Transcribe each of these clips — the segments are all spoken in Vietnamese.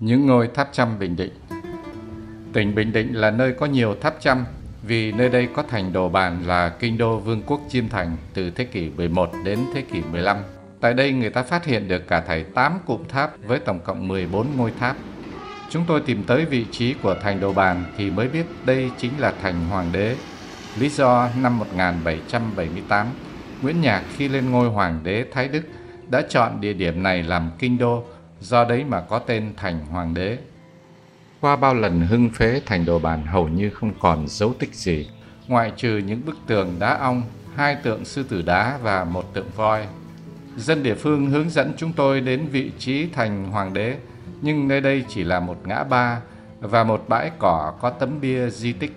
Những ngôi tháp trăm Bình Định Tỉnh Bình Định là nơi có nhiều tháp trăm vì nơi đây có thành Đồ Bàn là kinh đô vương quốc Chiêm Thành từ thế kỷ 11 đến thế kỷ 15. Tại đây người ta phát hiện được cả thảy 8 cụm tháp với tổng cộng 14 ngôi tháp. Chúng tôi tìm tới vị trí của thành Đồ Bàn thì mới biết đây chính là thành Hoàng đế. Lý do năm 1778, Nguyễn Nhạc khi lên ngôi Hoàng đế Thái Đức đã chọn địa điểm này làm kinh đô, do đấy mà có tên thành Hoàng đế. Qua bao lần hưng phế thành đồ bàn hầu như không còn dấu tích gì, ngoại trừ những bức tường đá ong, hai tượng sư tử đá và một tượng voi. Dân địa phương hướng dẫn chúng tôi đến vị trí thành hoàng đế, nhưng nơi đây chỉ là một ngã ba và một bãi cỏ có tấm bia di tích.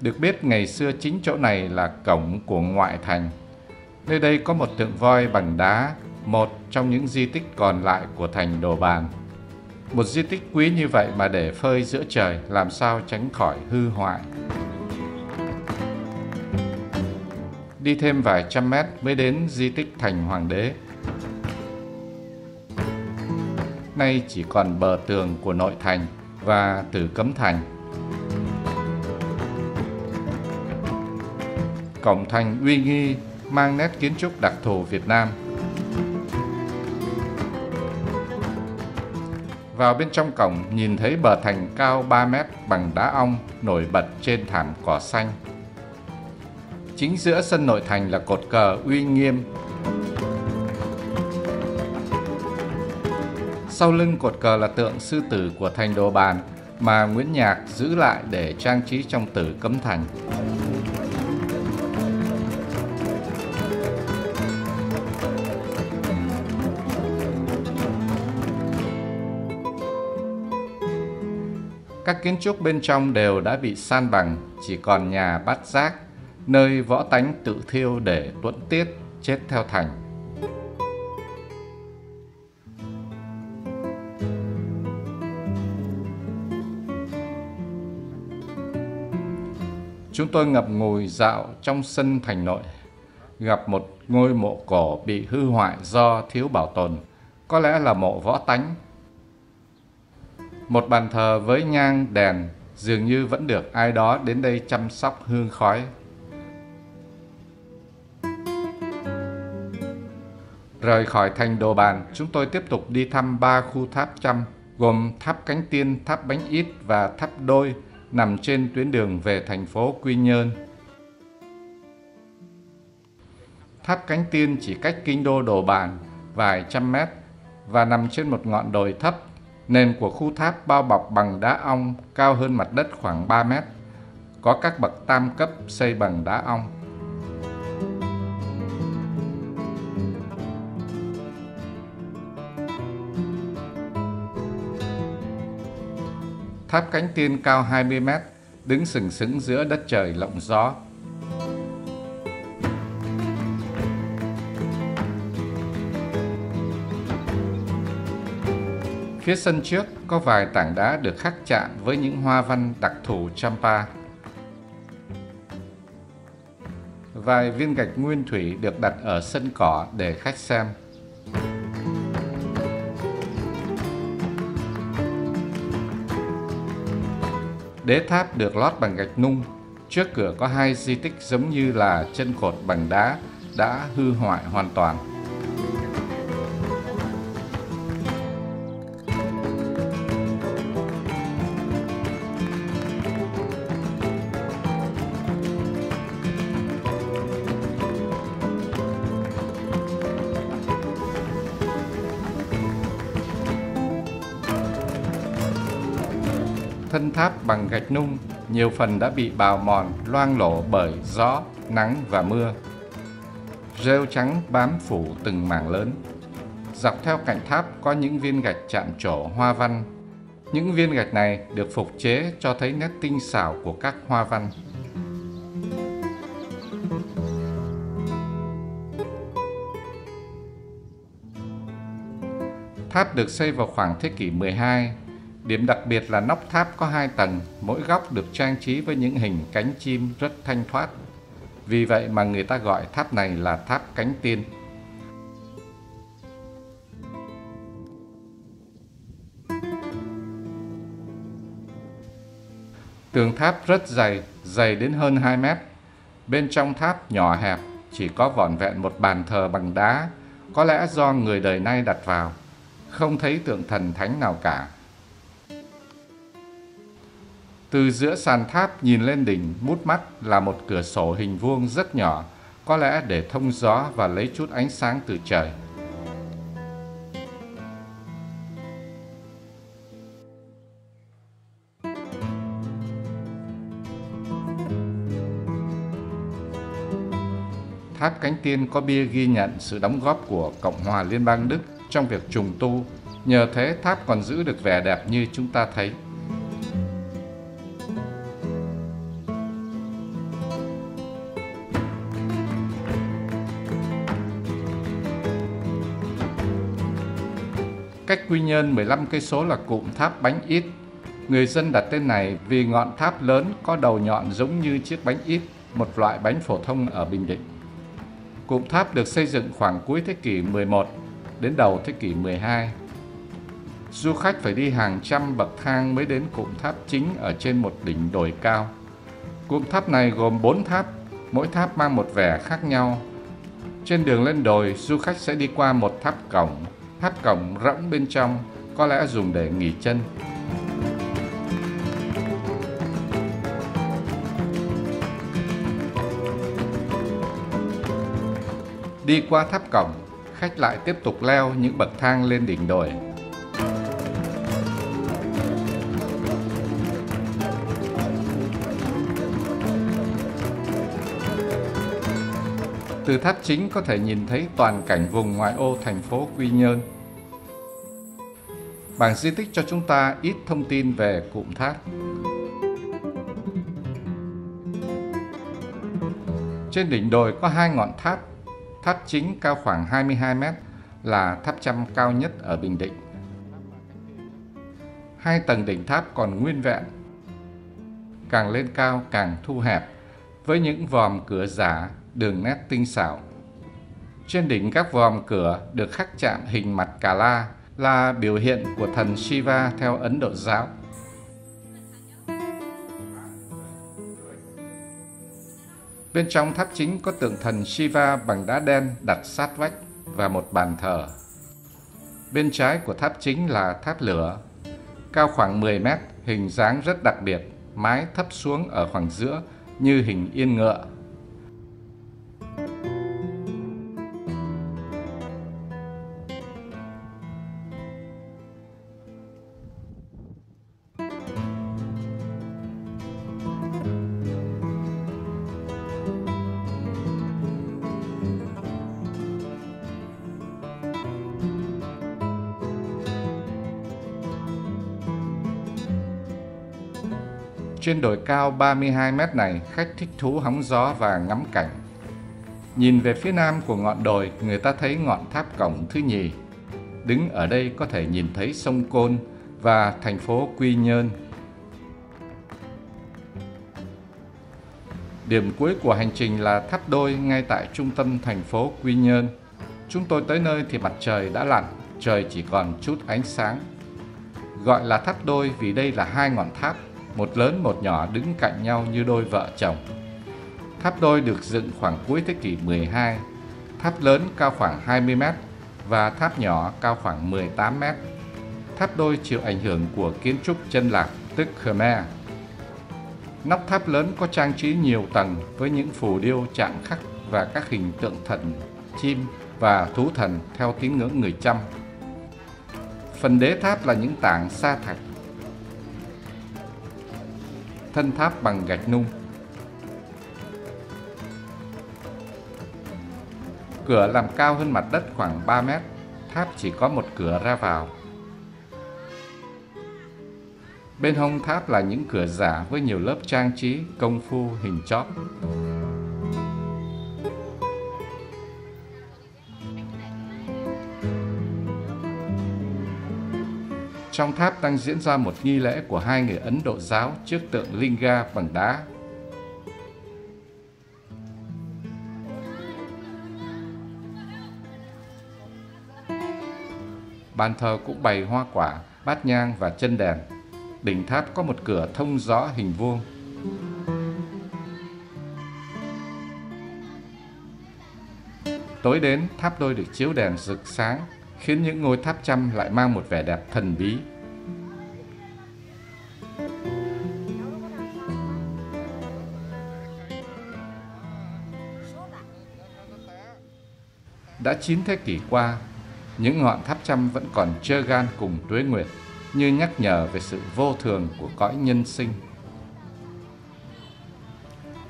Được biết ngày xưa chính chỗ này là cổng của ngoại thành. Nơi đây có một tượng voi bằng đá, một trong những di tích còn lại của thành Đồ Bàn. Một di tích quý như vậy mà để phơi giữa trời, làm sao tránh khỏi hư hoại. Đi thêm vài trăm mét mới đến di tích thành hoàng đế. Nay chỉ còn bờ tường của nội thành và tử cấm thành. Cổng thành uy nghi, mang nét kiến trúc đặc thù Việt Nam – Vào bên trong cổng, nhìn thấy bờ thành cao 3 mét bằng đá ong nổi bật trên thảm cỏ xanh. Chính giữa sân nội thành là cột cờ uy nghiêm. Sau lưng cột cờ là tượng sư tử của thành Đồ Bàn mà Nguyễn Nhạc giữ lại để trang trí trong tử cấm thành. Các kiến trúc bên trong đều đã bị san bằng, chỉ còn nhà bát giác, nơi võ tánh tự thiêu để tuẫn tiết, chết theo thành. Chúng tôi ngập ngùi dạo trong sân thành nội, gặp một ngôi mộ cổ bị hư hoại do thiếu bảo tồn, có lẽ là mộ võ tánh một bàn thờ với nhang đèn dường như vẫn được ai đó đến đây chăm sóc hương khói. Rời khỏi thành Đồ Bàn, chúng tôi tiếp tục đi thăm ba khu tháp trăm, gồm tháp Cánh Tiên, tháp Bánh Ít và tháp Đôi, nằm trên tuyến đường về thành phố Quy Nhơn. Tháp Cánh Tiên chỉ cách kinh đô Đồ Bàn vài trăm mét và nằm trên một ngọn đồi thấp Nền của khu tháp bao bọc bằng đá ong cao hơn mặt đất khoảng 3 mét. Có các bậc tam cấp xây bằng đá ong. Tháp cánh tiên cao 20 mét, đứng sừng sững giữa đất trời lộng gió. Phía sân trước có vài tảng đá được khắc chạm với những hoa văn đặc thù Champa. Vài viên gạch nguyên thủy được đặt ở sân cỏ để khách xem. Đế tháp được lót bằng gạch nung. Trước cửa có hai di tích giống như là chân cột bằng đá đã hư hoại hoàn toàn. Thân tháp bằng gạch nung, nhiều phần đã bị bào mòn, loang lổ bởi gió, nắng và mưa. Rêu trắng bám phủ từng mảng lớn. Dọc theo cạnh tháp có những viên gạch chạm trổ hoa văn. Những viên gạch này được phục chế cho thấy nét tinh xảo của các hoa văn. Tháp được xây vào khoảng thế kỷ 12 Điểm đặc biệt là nóc tháp có hai tầng, mỗi góc được trang trí với những hình cánh chim rất thanh thoát. Vì vậy mà người ta gọi tháp này là tháp cánh tiên. Tường tháp rất dày, dày đến hơn 2 mét. Bên trong tháp nhỏ hẹp, chỉ có vỏn vẹn một bàn thờ bằng đá, có lẽ do người đời nay đặt vào. Không thấy tượng thần thánh nào cả. Từ giữa sàn tháp nhìn lên đỉnh mút mắt là một cửa sổ hình vuông rất nhỏ, có lẽ để thông gió và lấy chút ánh sáng từ trời. Tháp Cánh Tiên có bia ghi nhận sự đóng góp của Cộng hòa Liên bang Đức trong việc trùng tu, nhờ thế tháp còn giữ được vẻ đẹp như chúng ta thấy. Quy Nhơn 15 cây số là cụm tháp bánh ít. Người dân đặt tên này vì ngọn tháp lớn có đầu nhọn giống như chiếc bánh ít, một loại bánh phổ thông ở Bình Định. Cụm tháp được xây dựng khoảng cuối thế kỷ 11 đến đầu thế kỷ 12. Du khách phải đi hàng trăm bậc thang mới đến cụm tháp chính ở trên một đỉnh đồi cao. Cụm tháp này gồm 4 tháp, mỗi tháp mang một vẻ khác nhau. Trên đường lên đồi, du khách sẽ đi qua một tháp cổng. Tháp cổng rỗng bên trong, có lẽ dùng để nghỉ chân. Đi qua tháp cổng, khách lại tiếp tục leo những bậc thang lên đỉnh đồi. Từ tháp chính có thể nhìn thấy toàn cảnh vùng ngoại ô thành phố Quy Nhơn. Bảng di tích cho chúng ta ít thông tin về cụm tháp. Trên đỉnh đồi có hai ngọn tháp Tháp chính cao khoảng 22 mét là tháp trăm cao nhất ở Bình Định. Hai tầng đỉnh tháp còn nguyên vẹn. Càng lên cao càng thu hẹp với những vòm cửa giả, đường nét tinh xảo. Trên đỉnh các vòm cửa được khắc chạm hình mặt cà la là biểu hiện của thần Shiva theo Ấn Độ giáo. Bên trong tháp chính có tượng thần Shiva bằng đá đen đặt sát vách và một bàn thờ. Bên trái của tháp chính là tháp lửa, cao khoảng 10 mét, hình dáng rất đặc biệt, mái thấp xuống ở khoảng giữa như hình yên ngựa Trên đồi cao 32 mét này, khách thích thú hóng gió và ngắm cảnh. Nhìn về phía nam của ngọn đồi, người ta thấy ngọn tháp cổng thứ nhì. Đứng ở đây có thể nhìn thấy sông Côn và thành phố Quy Nhơn. Điểm cuối của hành trình là tháp đôi ngay tại trung tâm thành phố Quy Nhơn. Chúng tôi tới nơi thì mặt trời đã lặn, trời chỉ còn chút ánh sáng. Gọi là tháp đôi vì đây là hai ngọn tháp một lớn một nhỏ đứng cạnh nhau như đôi vợ chồng. Tháp đôi được dựng khoảng cuối thế kỷ 12, tháp lớn cao khoảng 20 mét và tháp nhỏ cao khoảng 18 mét. Tháp đôi chịu ảnh hưởng của kiến trúc chân lạc tức Khmer. Nóc tháp lớn có trang trí nhiều tầng với những phù điêu chạm khắc và các hình tượng thần, chim và thú thần theo tín ngưỡng người Chăm. Phần đế tháp là những tảng sa thạch thân tháp bằng gạch nung. Cửa làm cao hơn mặt đất khoảng 3 mét, tháp chỉ có một cửa ra vào. Bên hông tháp là những cửa giả với nhiều lớp trang trí, công phu, hình chóp. Trong tháp đang diễn ra một nghi lễ của hai người Ấn Độ giáo trước tượng Linga bằng đá. Bàn thờ cũng bày hoa quả, bát nhang và chân đèn. đỉnh tháp có một cửa thông rõ hình vuông. Tối đến, tháp đôi được chiếu đèn rực sáng, khiến những ngôi tháp trăm lại mang một vẻ đẹp thần bí. Đã 9 thế kỷ qua, những ngọn tháp trăm vẫn còn trơ gan cùng tuế nguyệt, như nhắc nhở về sự vô thường của cõi nhân sinh.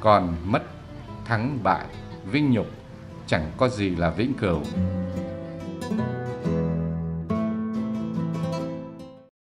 Còn mất, thắng bại, vinh nhục, chẳng có gì là vĩnh cửu.